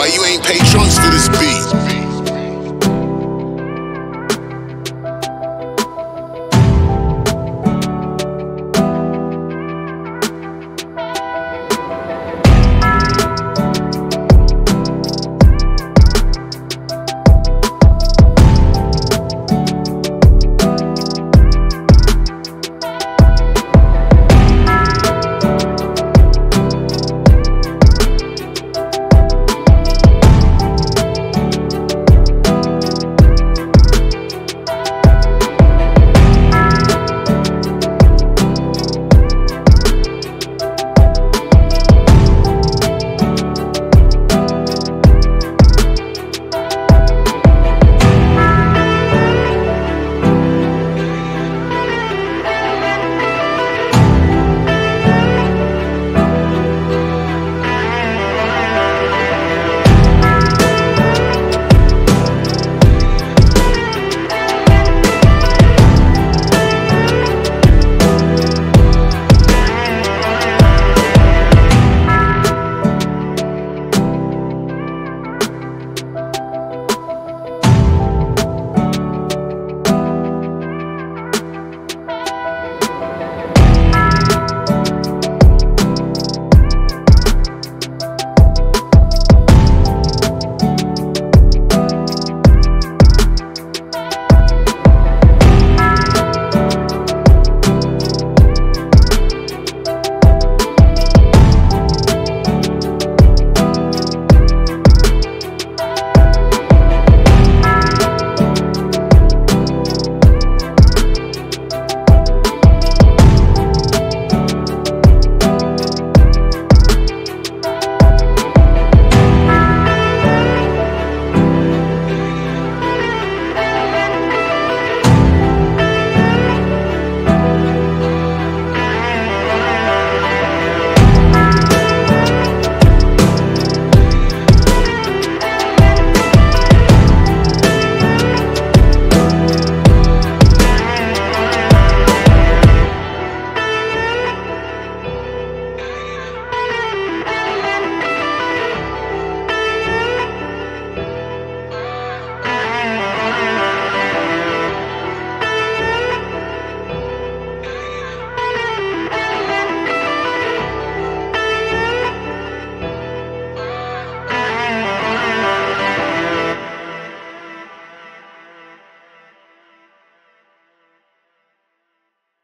Why you ain't pay trunks for this?